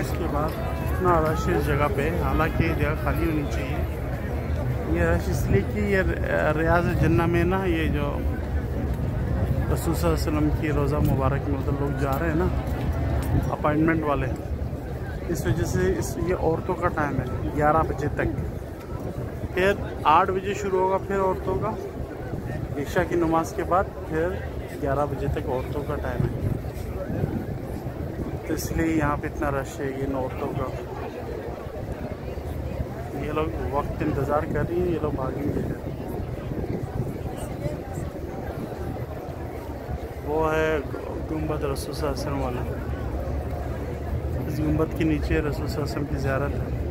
इसके बाद इतना रश इस जगह पे। हालाँकि ये जगह खाली होनी चाहिए। ये रश इसलिए कि ये रियाज जन्ना में ना, ये जो रसूल वसल्लम की रोज़ा मुबारक में उधर लोग जा रहे हैं ना, अपॉइंटमेंट वाले। इस वजह से इस, ये औरतों का टाइम है, ग्यारह बजे तक। फिर आठ बजे शुरू होगा फिर औरतों का। इशा की नमाज़ के बाद फिर ग्यारह बजे तक औरतों का टाइम है। तो इसलिए यहाँ पे इतना रश है ये औरतों का। ये लोग वक्त इंतज़ार कर रही है, ये लोग भागेंगे वो है गुंबद रसूल वाला। इस गुंबद के नीचे रसूल की ज़्यारत है।